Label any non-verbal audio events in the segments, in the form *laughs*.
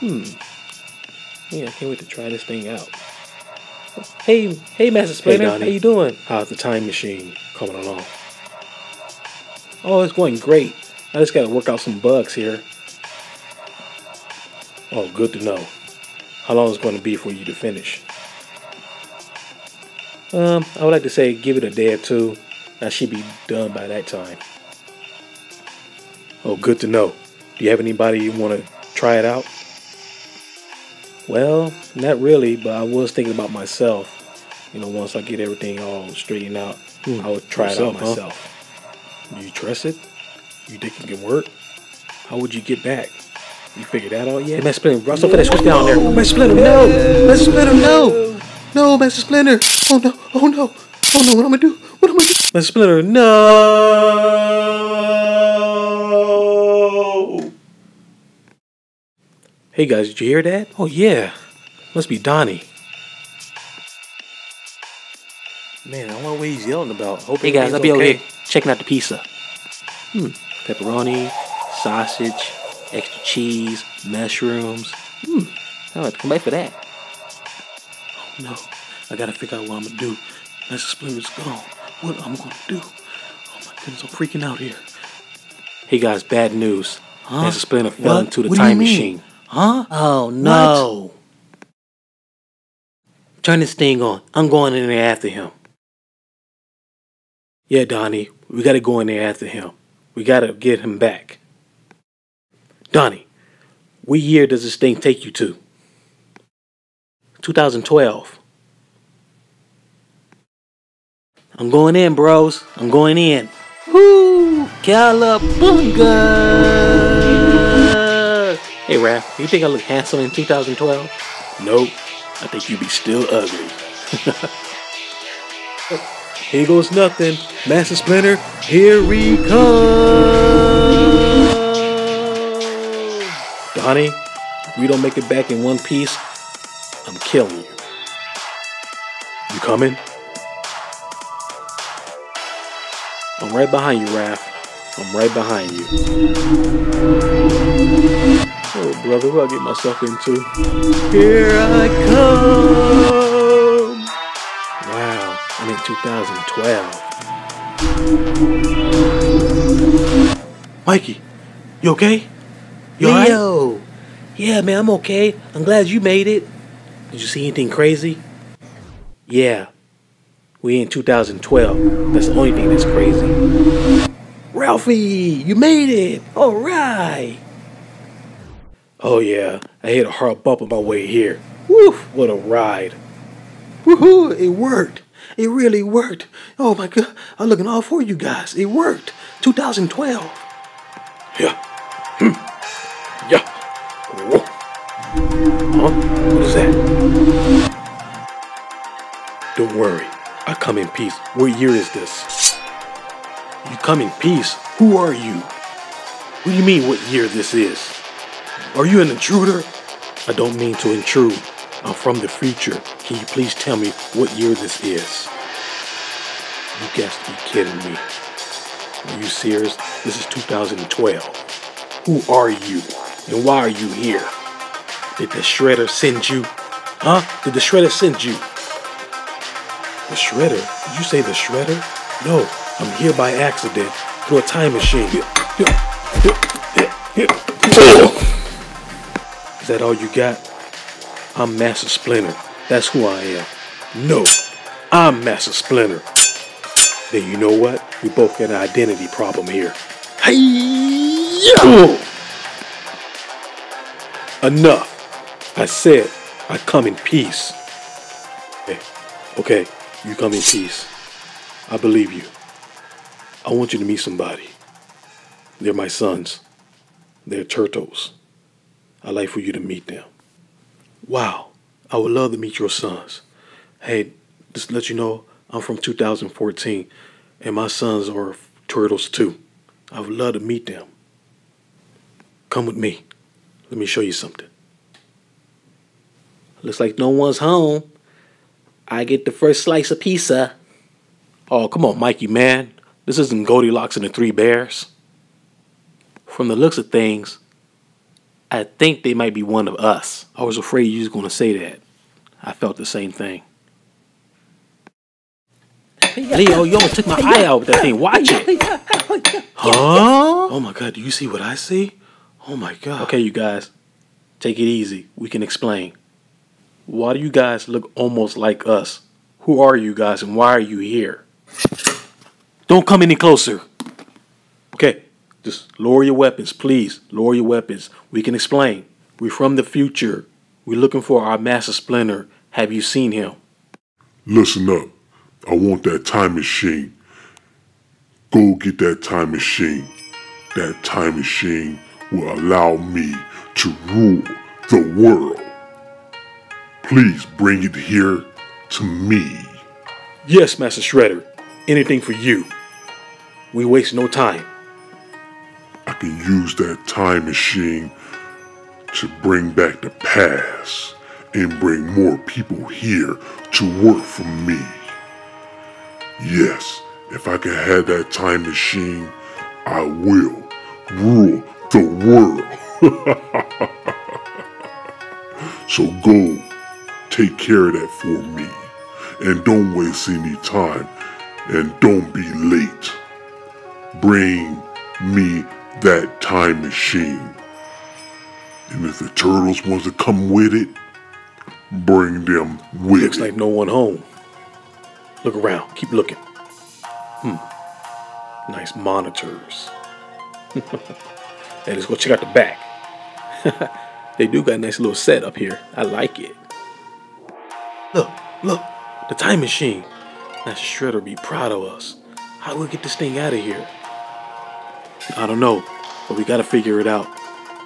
Hmm. Yeah, I can't wait to try this thing out. Hey, hey, Master Splinter, Donnie. how you doing? How's the time machine coming along? Oh, it's going great. I just got to work out some bugs here. Oh, good to know. How long is it going to be for you to finish? Um, I would like to say give it a day or two. I should be done by that time. Oh, good to know. Do you have anybody you want to try it out? Well, not really, but I was thinking about myself. You know, once I get everything all straightened out, Hmm, I would try yourself, it out myself. Do you trust it? You think it can work? How would you get back? You figured that out Hey, yet? Master Splinter, Russell, for that switch down there. Master Splinter, no! Master Splinter, no! No, Master Splinter! Oh no! Oh no! Oh no! What am I gonna do? What am I gonna do? Master Splinter, no! Hey guys, did you hear that? Oh yeah, Must be Donnie. man, I wonder what he's yelling about. Hope Hey guys, I'll be over here checking out the pizza. Hmm, pepperoni, sausage, extra cheese, mushrooms. Hmm, I'll have to come back for that. Oh No, I gotta figure out what I'm gonna do. Master Splinter's gone. What am I gonna do? Oh my goodness, I'm freaking out here. Hey guys, bad news. Huh? Master Splinter fell What? into the What time machine. Huh? Oh no! Turn this thing on. I'm going in there after him. Yeah, Donnie, we gotta go in there after him. We gotta get him back. Donnie, what year does this thing take you to? 2012. I'm going in, bros. I'm going in. Woo! Cowabunga! Hey, Raph, you think I look handsome in 2012? Nope. I think you'd be still ugly. *laughs* here goes nothing. Master Splinter, here we come. Donnie, if we don't make it back in one piece, I'm killing you. You coming? I'm right behind you, Raph. I'm right behind you. Oh, brother, what I get myself into? Here I come. Wow, I'm in 2012. Mikey, you okay? You? Leo! Yeah, man, I'm okay. I'm glad you made it. Did you see anything crazy? Yeah. We in 2012. That's the only thing that's crazy. Ralphie, you made it! Alright! Oh yeah, I hit a hard bump on my way here. Woo! What a ride. Woohoo! It worked. It really worked. Oh my god, I'm looking all for you guys. It worked. 2012. Yeah. Hmm. Yeah. Whoa. Huh? What is that? Don't worry. I come in peace. What year is this? You come in peace? Who are you? What do you mean what year this is? Are you an intruder? I don't mean to intrude. I'm from the future. Can you please tell me what year this is? You got to be kidding me. Are you serious? This is 2012. Who are you? And why are you here? Did the shredder send you? Huh? Did the shredder send you? The shredder? Did you say the shredder? No, I'm here by accident through a time machine. Is that all you got? I'm Master Splinter. That's who I am. No, I'm Master Splinter. Then you know what? We both got an identity problem here. Hey! Enough. I said I come in peace. Okay, okay, you come in peace. I believe you. I want you to meet somebody. They're my sons. They're turtles. I'd like for you to meet them. Wow, I would love to meet your sons. Hey, just let you know, I'm from 2014, and my sons are turtles too. I would love to meet them. Come with me. Let me show you something. Looks like no one's home. I get the first slice of pizza. Oh, come on, Mikey, man. This isn't Goldilocks and the Three Bears. From the looks of things, I think they might be one of us. I was afraid you was going to say that. I felt the same thing. Leo, you almost took my eye out with that thing. Watch it. Huh? Oh my god, do you see what I see? Oh my god. Okay, you guys, take it easy. We can explain. Why do you guys look almost like us? Who are you guys and why are you here? Don't come any closer. Okay, just lower your weapons, please. Lower your weapons. We can explain. We're from the future. We're looking for our Master Splinter. Have you seen him? Listen up. I want that time machine. Go get that time machine. That time machine will allow me to rule the world. Please bring it here to me. Yes, Master Shredder. Anything for you. We waste no time. I can use that time machine to bring back the past and bring more people here to work for me. Yes, if I can have that time machine, I will rule the world. *laughs* so go take care of that for me. And don't waste any time. And don't be late. Bring me that time machine. And if the turtles want to come with it, bring them with Looks it. like no one home. Look around. Keep looking. Hmm. Nice monitors. hey, let's go check out the back. *laughs* they do got a nice little set up here. I like it. Look, look, the time machine. Master Shredder be proud of us. How do we get this thing out of here? I don't know, but we gotta figure it out.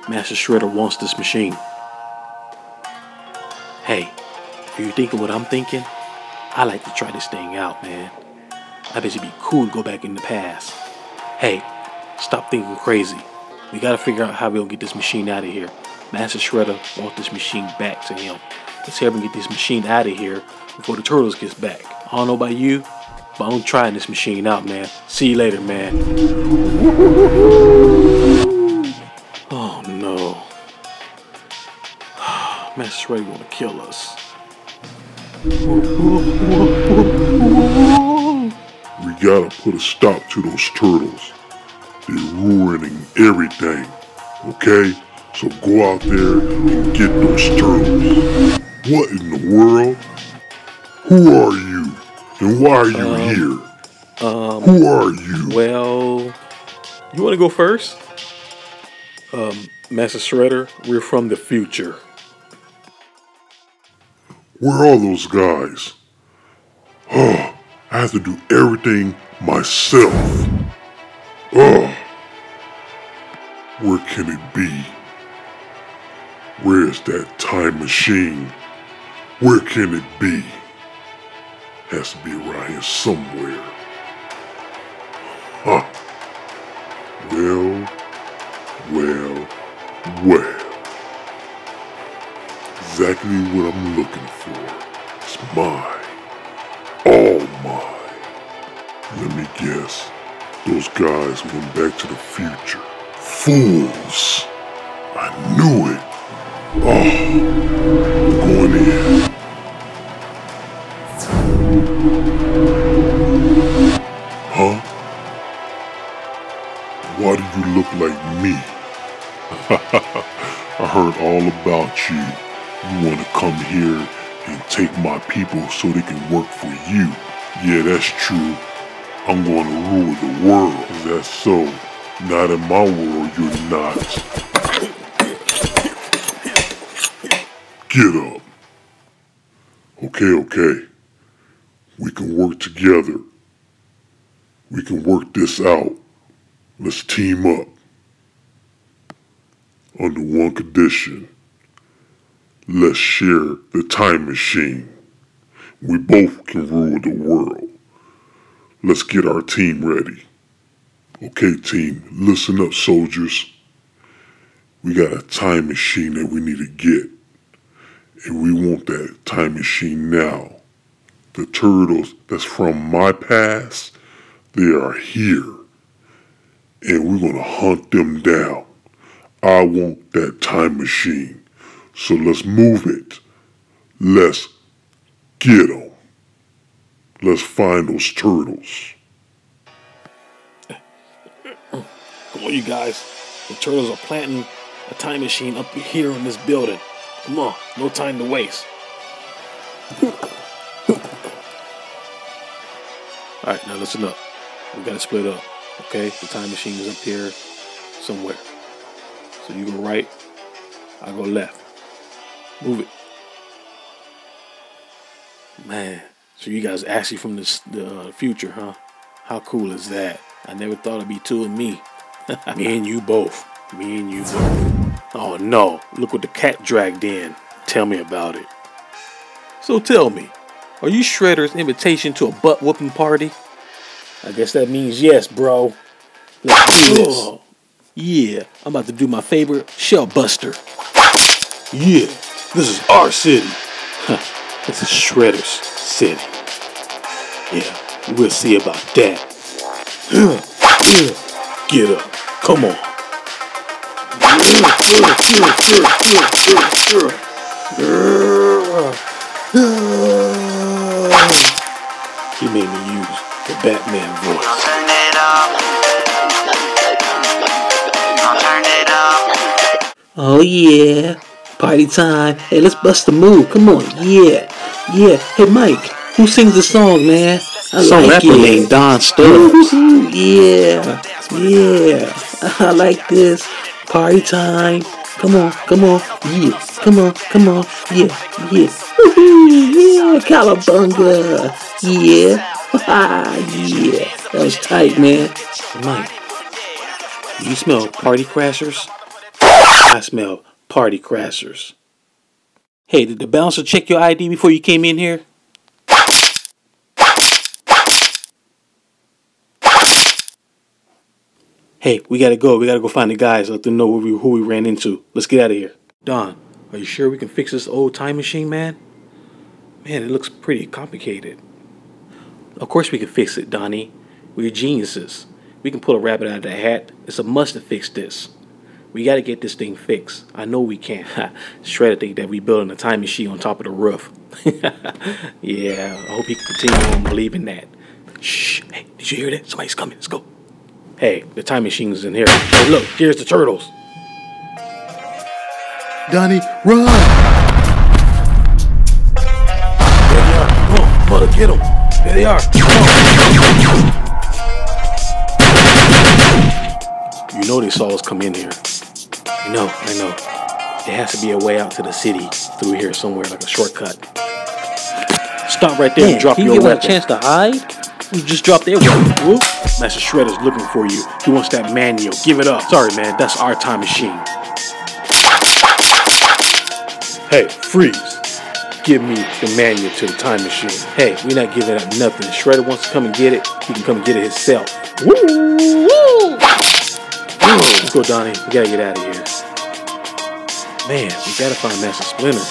Master Shredder wants this machine. Hey, are you thinking what I'm thinking? I like to try this thing out, man. I bet it'd be cool to go back in the past. Hey, stop thinking crazy. We gotta figure out how we'll get this machine out of here. Master Shredder wants this machine back to him. Let's help him get this machine out of here before the turtles gets back. I don't know about you, but I'm trying this machine out, man. See you later, man. *sighs* Oh no. *sighs* Master Shredder gonna kill us. We gotta put a stop to those turtles. They're ruining everything. Okay? So go out there and get those turtles. What in the world? Who are you? And why are you here? Who are you? Well, you want to go first? Um, Master Shredder, we're from the future. Where are those guys? Oh, I have to do everything myself. Oh, where can it be? Where's that time machine? Where can it be? Has to be around here somewhere. Huh. Well, well, well exactly what I'm looking for. It's mine. All mine. Let me guess. Those guys went back to the future. Fools! I knew it. Oh, going in. Look like me? *laughs* I heard all about you. You want to come here and take my people so they can work for you. Yeah, that's true. I'm going to rule the world. Is that so? Not in my world, you're not. Get up. Okay, okay. We can work together. We can work this out. Let's team up. Under one condition. Let's share the time machine. We both can rule the world. Let's get our team ready. Okay, team, listen up, soldiers. We got a time machine that we need to get. And we want that time machine now. the turtles that's from my past, they are here. And we're going to hunt them down. I want that time machine. So let's move it. Let's get them. Let's find those turtles. Come on, you guys. The turtles are planting a time machine up here in this building. Come on, no time to waste. All right, now listen up. We gotta split up, okay? The time machine is up here somewhere. So you go right, I go left. Move it. Man, so you guys actually from this, the uh, future, huh? How cool is that? I never thought it'd be two of me. *laughs* me and you both. Me and you both. Oh no, look what the cat dragged in. Tell me about it. So tell me, are you Shredder's invitation to a butt whooping party? I guess that means yes, bro. Let's do this. Yeah, I'm about to do my favorite shell buster. Yeah, this is our city. Huh, this is Shredder's city. Yeah, we'll see about that. Get up. Come on. He made me use the Batman voice. I'll turn it up. I'll turn it up. Oh yeah, party time. Hey, let's bust a move. Come on, yeah, yeah. Hey Mike, who sings the song, man? I Some like rapper it. named Don Studd. Ooh, *laughs* yeah, yeah. *laughs* I like this. Party time. Come on, come on, yeah. Come on, come on, yeah, yeah. Woohoo, *laughs* yeah, Cowabunga. Yeah. Ah, yeah. That was tight, man. Mike, you smell party crashers? I smell party crashers. Hey, did the bouncer check your ID before you came in here? Hey, we gotta go. We gotta go find the guys. Let them know who we, who we ran into. Let's get out of here. Don, are you sure we can fix this old time machine, man? Man, it looks pretty complicated. Of course we can fix it, Donnie. We're geniuses. We can pull a rabbit out of the hat. It's a must to fix this. We gotta get this thing fixed. I know we can. *laughs* Shredder think that we building a time machine on top of the roof. *laughs* yeah, I hope can continue on believing that. Shh. Hey, did you hear that? Somebody's coming. Let's go. Hey, the time machine's in here. Hey, look, here's the turtles. Donnie, run! There they are. You know they saw us come in here. I know, I know. There has to be a way out to the city through here somewhere, like a shortcut. Stop right there and drop your you give a chance to hide? You just dropped their weapon. Whoop. Master Shredder's looking for you. He wants that manual. Give it up. Sorry, man. That's our time machine. Hey, freeze. Give me the manual to the time machine. Hey, we're not giving up nothing. Shredder wants to come and get it. He can come and get it himself. Woo! Woo! Let's go, Donnie. We gotta get out of here. Man, we gotta find Master Splinter.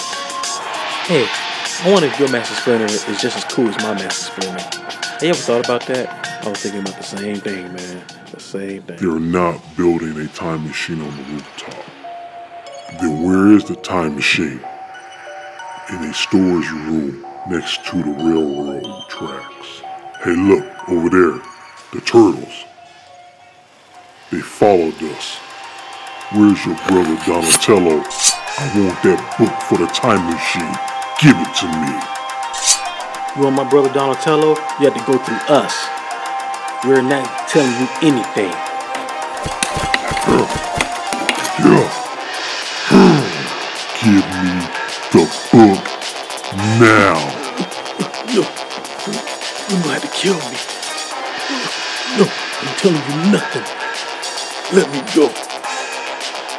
Hey, I wonder if your Master Splinter is just as cool as my Master Splinter. Have you ever thought about that? I was thinking about the same thing, man. The same thing. They're not building a time machine on the rooftop. Then where is the time machine? In a storage room next to the railroad tracks. Hey, look, over there. The turtles. They followed us. Where's your brother Donatello? I want that book for the time machine. Give it to me. You want my brother Donatello? You have to go through us. We're not telling you anything. Yeah. *sighs* Give me now. No, you're gonna have to kill me. No, I'm telling you nothing. Let me go.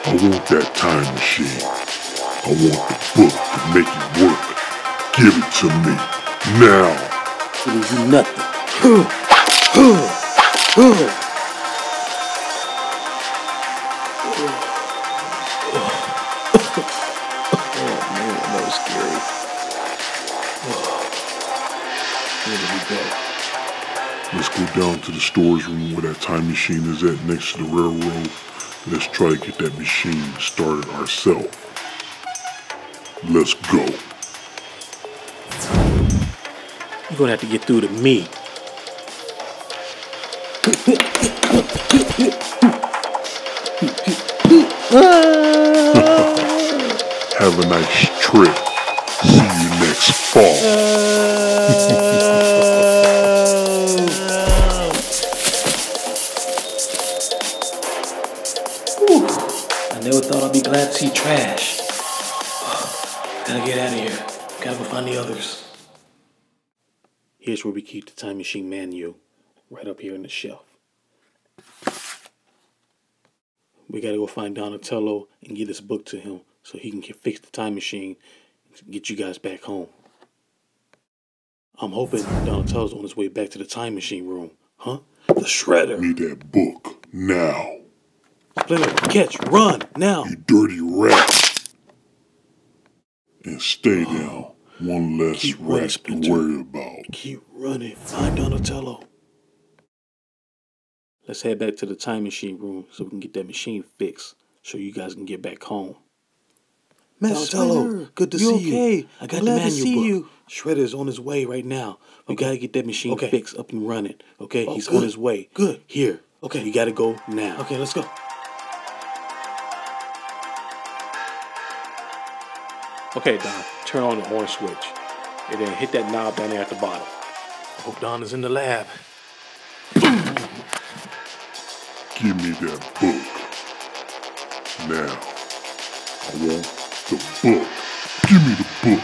I want that time machine. I want the book to make it work. Give it to me now. Giving you nothing. Down to the storage room where that time machine is at next to the railroad. Let's try to get that machine started ourselves. Let's go. You're gonna have to get through to me. Have a nice trip. See you next fall. Uh. Never thought I'd be glad to see trash. Gotta get out of here. Gotta go find the others. Here's where we keep the time machine manual, right up here on the shelf. We gotta go find Donatello and get this book to him so he can fix the time machine and get you guys back home. I'm hoping Donatello's on his way back to the time machine room, huh? The shredder. Need that book now. Splinter, catch, run, now. You dirty rat. And stay down. One less Keep running, rat to Splinter. worry about. Keep running. Find Donatello. Let's head back to the time machine room so we can get that machine fixed so you guys can get back home. Donatello, good to you see okay? you. I got Glad the to manual see book. you. Shredder's on his way right now. We gotta get that machine Okay. fixed up and running. Okay, Oh, he's good. on his way. Good. Here. Okay. You gotta go now. Okay, let's go. Okay, Don, turn on the orange switch. And then hit that knob down there at the bottom. I hope Don is in the lab. Give me that book. Now. I want the book. Give me the book.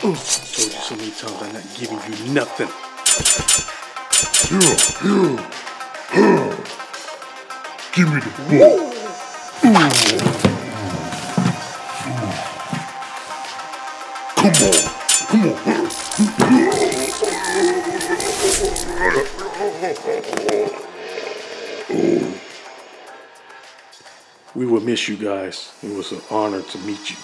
Told you so many times I'm not giving you nothing. Here, here, here. Give me the book. Come on, come on. We will miss you guys. It was an honor to meet you.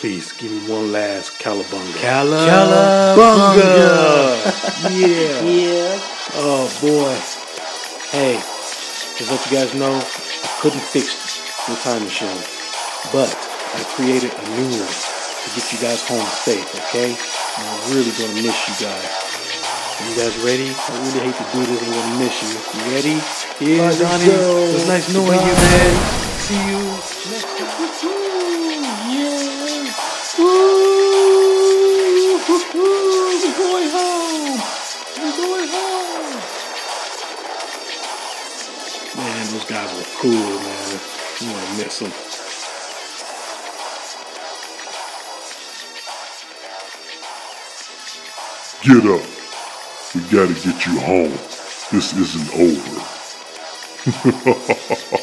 Please give me one last Calabunga. Cowabunga. *laughs* yeah. Yeah. Oh boy. Hey, just let you guys know, I couldn't fix the time machine, but I created a new one to get you guys home safe. Okay? And I'm really gonna miss you guys. Are you guys ready? I really hate to do this. I'm gonna miss you. You ready? Yeah, Let's Donnie. go. It was nice knowing you, Bye. man. See you next time. We're going home. We're going home. Man, those guys were cool, man. I'm gonna miss them. Get up. We gotta get you home. This isn't over. *laughs*